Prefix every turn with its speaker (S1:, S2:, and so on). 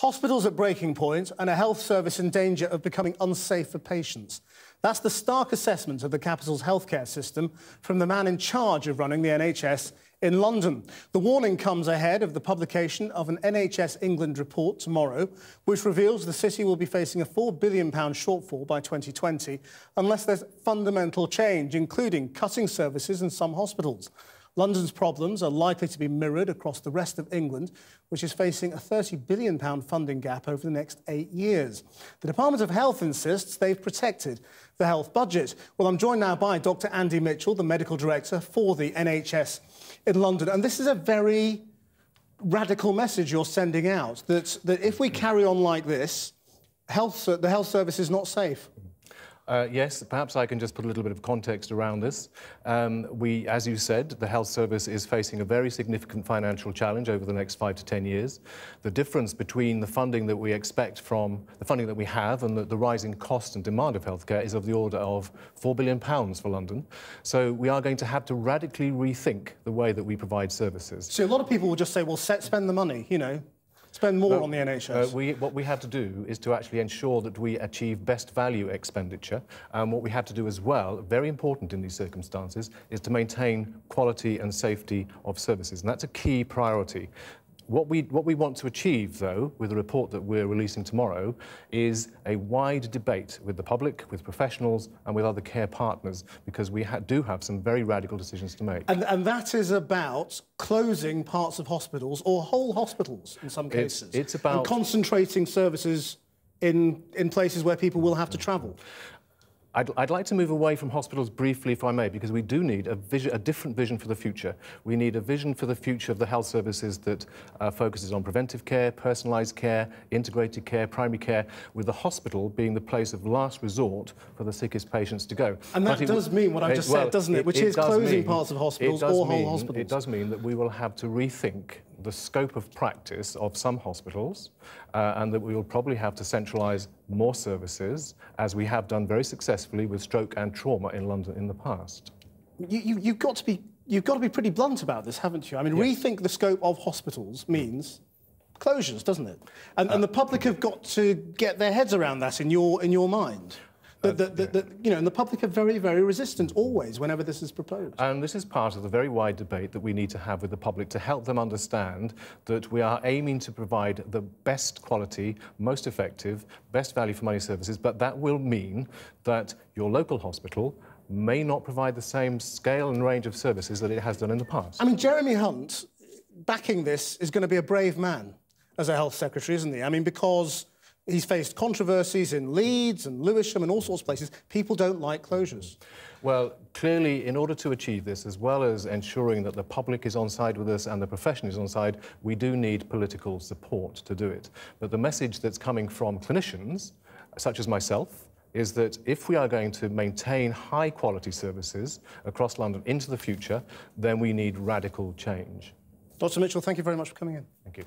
S1: Hospitals at breaking point and a health service in danger of becoming unsafe for patients. That's the stark assessment of the capital's healthcare system from the man in charge of running the NHS in London. The warning comes ahead of the publication of an NHS England report tomorrow, which reveals the city will be facing a £4 billion shortfall by 2020 unless there's fundamental change, including cutting services in some hospitals. London's problems are likely to be mirrored across the rest of England, which is facing a £30 billion funding gap over the next eight years. The Department of Health insists they've protected the health budget. Well, I'm joined now by Dr Andy Mitchell, the Medical Director for the NHS in London. And this is a very radical message you're sending out, that, that if we carry on like this, health, the health service is not safe.
S2: Uh, yes, perhaps I can just put a little bit of context around this. Um, we, as you said, the health service is facing a very significant financial challenge over the next five to 10 years. The difference between the funding that we expect from the funding that we have and the, the rising cost and demand of healthcare is of the order of £4 billion for London. So we are going to have to radically rethink the way that we provide services.
S1: So a lot of people will just say, well, set, spend the money, you know, spend more on the NHS?
S2: Uh, we, what we have to do is to actually ensure that we achieve best value expenditure. And what we have to do as well, very important in these circumstances, is to maintain quality and safety of services. And that's a key priority. What we, what we want to achieve, though, with the report that we're releasing tomorrow, is a wide debate with the public, with professionals, and with other care partners, because we ha do have some very radical decisions to make.
S1: And, and, that is about closing parts of hospitals, or whole hospitals in some cases.
S2: It's, it's about...
S1: And concentrating services in, in places where people will have to travel.
S2: I'd, I'd, like to move away from hospitals briefly, if I may, because we do need a, vision, a different vision for the future. We need a vision for the future of the health services that uh, focuses on preventive care, personalised care, integrated care, primary care, with the hospital being the place of last resort for the sickest patients to go.
S1: And that does mean what I've just well, said, doesn't it? Which it, is closing mean, parts of hospitals or
S2: mean,
S1: whole hospitals.
S2: It does mean that we will have to rethink the scope of practice of some hospitals uh, and that we will probably have to centralise more services, as we have done very successfully with stroke and trauma in London in the past.
S1: You, you, you've, got to be, you've got to be pretty blunt about this, haven't you? I mean, yes. rethink the scope of hospitals means closures, doesn't it? And, uh, and the public have got to get their heads around that in your, in your mind. That, that, that, you know, and the public are very, very resistant always whenever this is proposed.
S2: And this is part of the very wide debate that we need to have with the public to help them understand that we are aiming to provide the best quality, most effective, best value for money services, but that will mean that your local hospital may not provide the same scale and range of services that it has done in the past.
S1: I mean, Jeremy Hunt, backing this, is going to be a brave man as a health secretary, isn't he? I mean, because He's faced controversies in Leeds and Lewisham and all sorts of places. People don't like closures.
S2: Well, clearly, in order to achieve this, as well as ensuring that the public is on side with us and the profession is on side, we do need political support to do it. But the message that's coming from clinicians, such as myself, is that if we are going to maintain high quality services across London into the future, then we need radical change.
S1: Dr Mitchell, thank you very much for coming in.
S2: Thank you.